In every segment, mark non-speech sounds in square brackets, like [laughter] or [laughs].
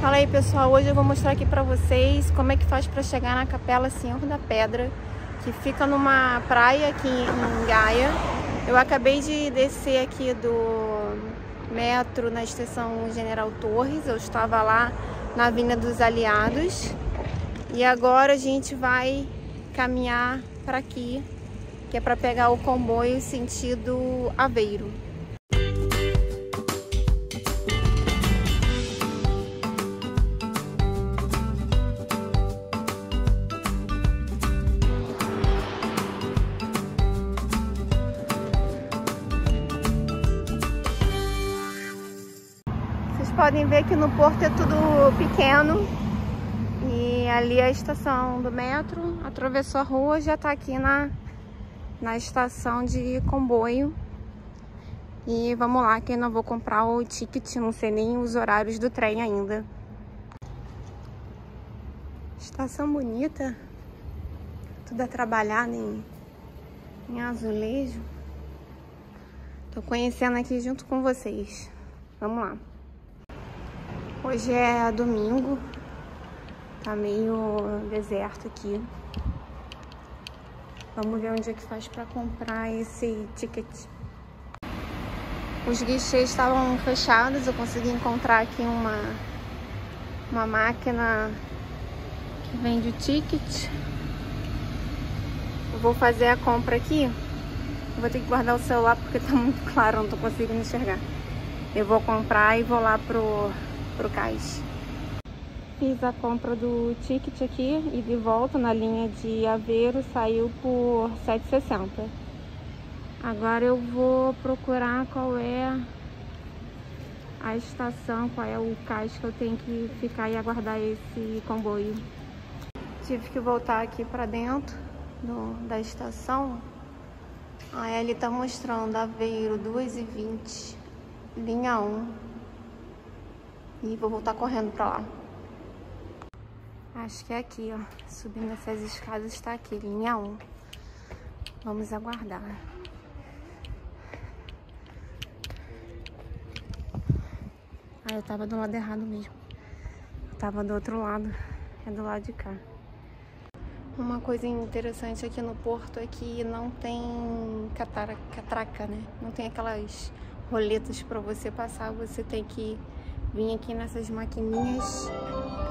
Fala aí pessoal, hoje eu vou mostrar aqui pra vocês como é que faz pra chegar na Capela Senhor da Pedra, que fica numa praia aqui em Gaia. Eu acabei de descer aqui do metro na estação General Torres, eu estava lá na Avenida dos Aliados. E agora a gente vai caminhar para aqui, que é para pegar o comboio sentido Aveiro. Podem ver que no porto é tudo pequeno. E ali é a estação do metro. Atravessou a rua, já tá aqui na, na estação de comboio. E vamos lá, que eu não vou comprar o ticket, não sei nem os horários do trem ainda. Estação bonita. Tudo a trabalhar em, em azulejo. Tô conhecendo aqui junto com vocês. Vamos lá. Hoje é domingo, tá meio deserto aqui. Vamos ver onde é que faz para comprar esse ticket. Os guichês estavam fechados, eu consegui encontrar aqui uma, uma máquina que vende o ticket. Eu vou fazer a compra aqui. Eu vou ter que guardar o celular porque tá muito claro, não tô conseguindo enxergar. Eu vou comprar e vou lá pro Fiz a compra do ticket aqui e de volta na linha de Aveiro saiu por 7,60. Agora eu vou procurar qual é a estação, qual é o cais que eu tenho que ficar e aguardar esse comboio. Tive que voltar aqui para dentro do, da estação. Aí ele tá mostrando Aveiro 2,20, linha 1. E vou voltar correndo pra lá. Acho que é aqui, ó. Subindo essas escadas está aqui, linha 1. Vamos aguardar. Ah, eu tava do lado errado mesmo. Eu tava do outro lado. É do lado de cá. Uma coisa interessante aqui no porto é que não tem catraca, né? Não tem aquelas roletas para você passar. Você tem que Vim aqui nessas maquininhas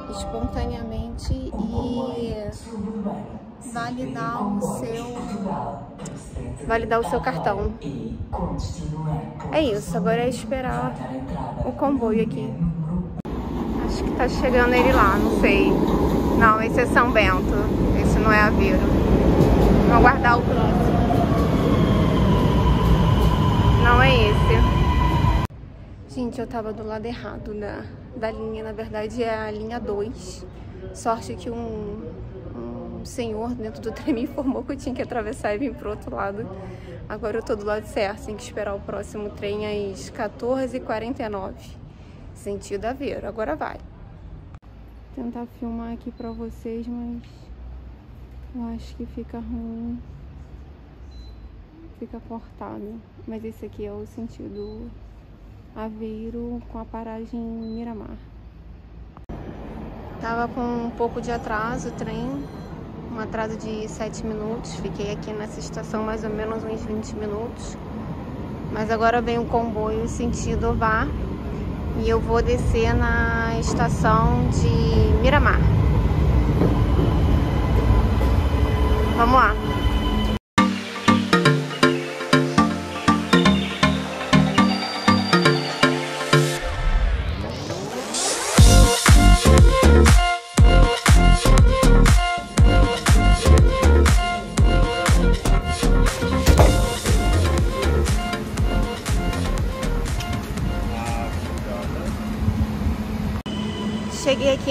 espontaneamente e validar o seu validar o seu cartão. É isso, agora é esperar o comboio aqui. Acho que tá chegando ele lá, não sei. Não, esse é São Bento, esse não é Aveiro. Vou aguardar o próximo. Não é esse. Gente, eu tava do lado errado da, da linha, na verdade é a linha 2. Sorte que um, um senhor dentro do trem [laughs] me informou que eu tinha que atravessar e vir pro outro lado. Agora eu tô do lado certo, tem que esperar o próximo trem às 14h49. Sentido Aveiro, agora vai. Vou tentar filmar aqui pra vocês, mas eu acho que fica ruim. Fica cortado. Mas esse aqui é o sentido Aveiro com a paragem em Miramar. Tava com um pouco de atraso o trem, um atraso de 7 minutos. Fiquei aqui nessa estação mais ou menos uns 20 minutos. Mas agora vem o comboio sentido VAR e eu vou descer na estação de Miramar. Vamos lá.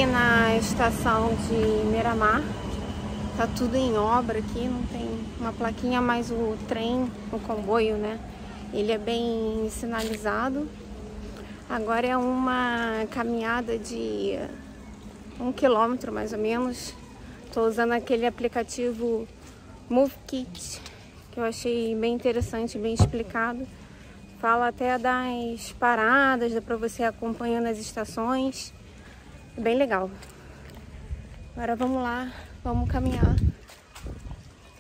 Na estação de Miramar. Tá tudo em obra aqui, não tem uma plaquinha, mas o trem, o comboio, né? Ele é bem sinalizado. Agora é uma caminhada de um quilômetro mais ou menos. Tô usando aquele aplicativo MoveKit, que eu achei bem interessante, bem explicado. Fala até das paradas, dá pra você acompanhando as estações. Bem legal. Agora vamos lá, vamos caminhar.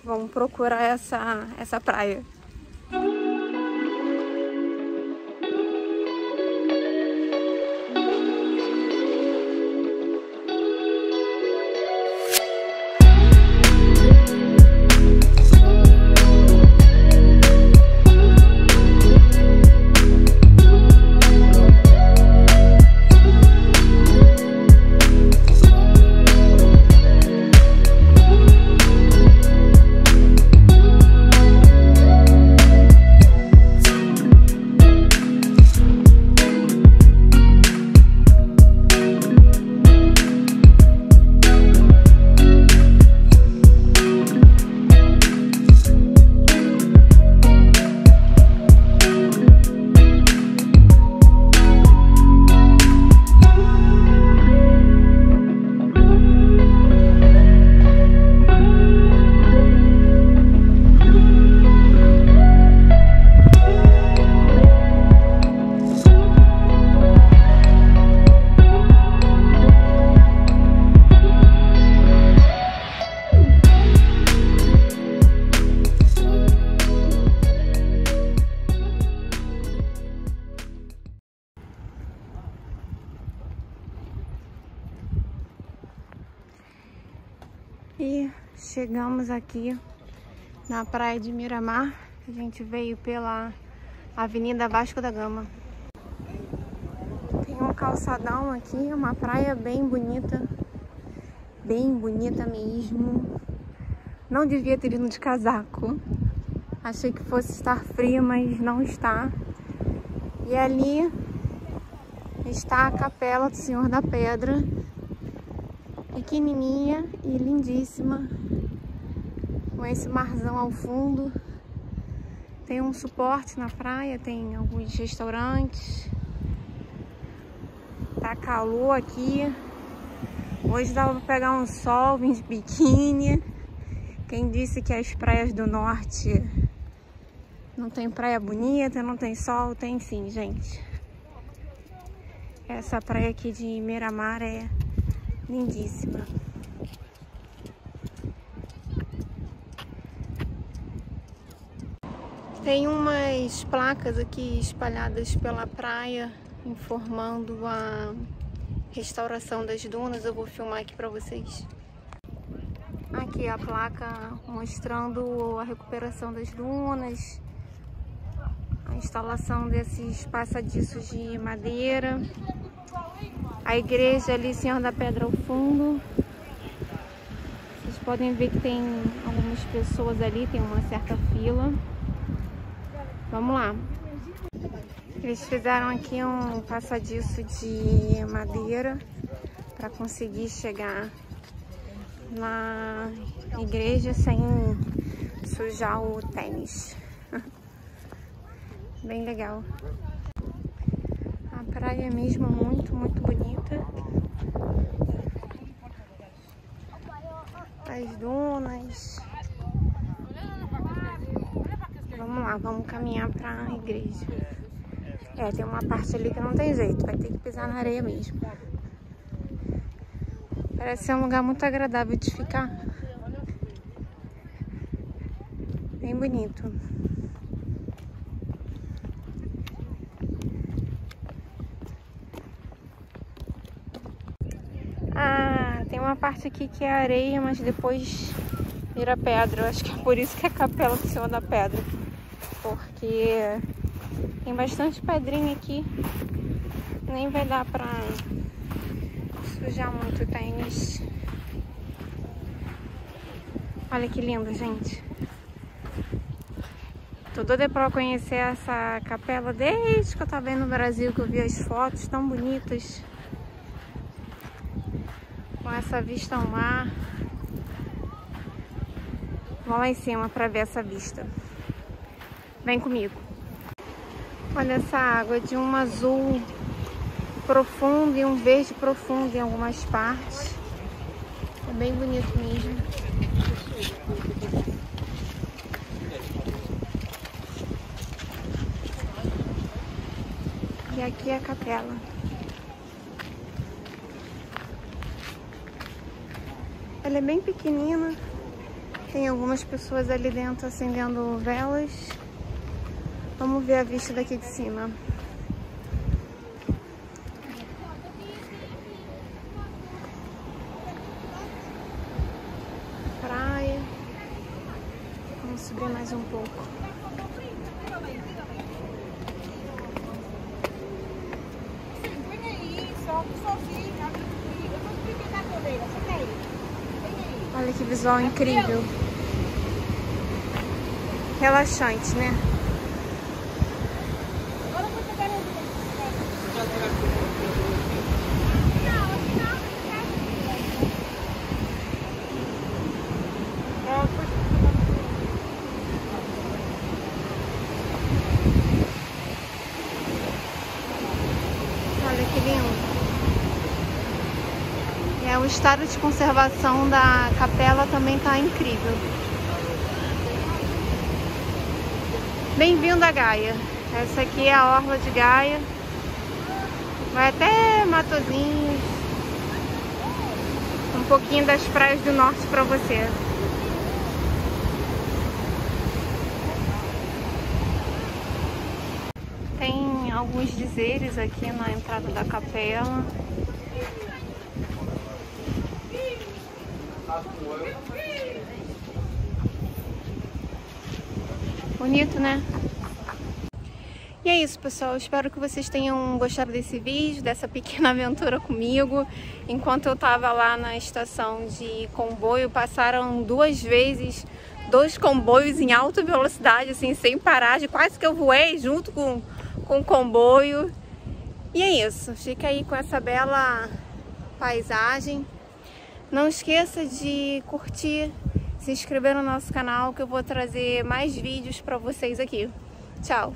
Vamos procurar essa, essa praia. Chegamos aqui na praia de Miramar. A gente veio pela Avenida Vasco da Gama. Tem um calçadão aqui, uma praia bem bonita. Bem bonita mesmo. Não devia ter ido de casaco. Achei que fosse estar frio, mas não está. E ali está a Capela do Senhor da Pedra pequenininha e lindíssima, com esse marzão ao fundo. Tem um suporte na praia, tem alguns restaurantes. Tá calor aqui. Hoje dava pra pegar um sol, vim de biquíni. Quem disse que as praias do norte não tem praia bonita, não tem sol, tem sim, gente. Essa praia aqui de Miramar é lindíssima. Tem umas placas aqui espalhadas pela praia informando a restauração das dunas. Eu vou filmar aqui para vocês. Aqui a placa mostrando a recuperação das dunas, a instalação desses passadiços de madeira. A igreja ali, Senhor da Pedra ao fundo. Vocês podem ver que tem algumas pessoas ali, tem uma certa fila. Vamos lá. Eles fizeram aqui um passadiço de madeira para conseguir chegar na igreja sem sujar o tênis. [laughs] Bem legal praia mesmo muito, muito bonita. As dunas. Vamos lá, vamos caminhar pra igreja. É, tem uma parte ali que não tem jeito, vai ter que pisar na areia mesmo. Parece ser um lugar muito agradável de ficar. Bem bonito. uma parte aqui que é areia, mas depois vira pedra. Eu acho que é por isso que a capela Senhor da Pedra. Porque tem bastante pedrinha aqui. Nem vai dar pra sujar muito o tênis. Olha que lindo, gente. Tô doida pra conhecer essa capela desde que eu tava no Brasil, que eu vi as fotos tão bonitas com essa vista ao mar. Vamos lá em cima para ver essa vista. Vem comigo. Olha essa água de um azul profundo e um verde profundo em algumas partes. É bem bonito mesmo. E aqui é a capela. Ela é bem pequenina. Tem algumas pessoas ali dentro acendendo velas. Vamos ver a vista daqui de cima. Praia. Vamos subir mais um pouco. Olha que visual incrível. Relaxante, né que lindo. É, o estado de conservação da capela também está incrível. Bem-vindo a Gaia. Essa aqui é a orla de Gaia. Vai até Matozinhos. Um pouquinho das praias do norte para você. Tem alguns dizeres aqui na entrada da capela. Bonito, né? E é isso, pessoal. Espero que vocês tenham gostado desse vídeo, dessa pequena [laughs] aventura comigo. Enquanto eu tava lá na estação de comboio, passaram duas vezes dois comboios em alta velocidade, assim, sem parar. Quase que eu voei junto com, com o comboio. E é isso. Fica aí com essa bela paisagem. Não esqueça de curtir, se inscrever no nosso canal que eu vou trazer mais vídeos para vocês aqui. Tchau!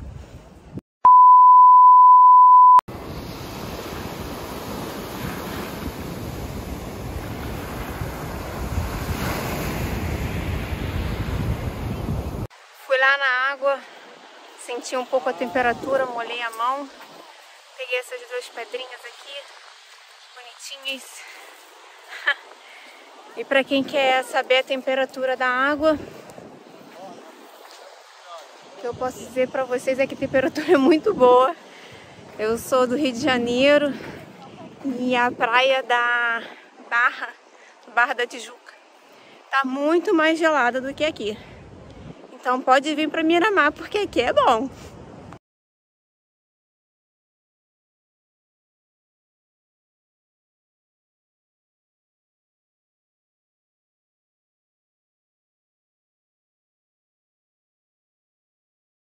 Fui lá na água, senti um pouco a temperatura, molhei a mão, peguei essas duas pedrinhas aqui, bonitinhas. [laughs] E para quem quer saber a temperatura da água, o que eu posso dizer para vocês é que a temperatura é muito boa. Eu sou do Rio de Janeiro e a praia da Barra, Barra da Tijuca, tá muito mais gelada do que aqui. Então pode vir para Miramar porque aqui é bom.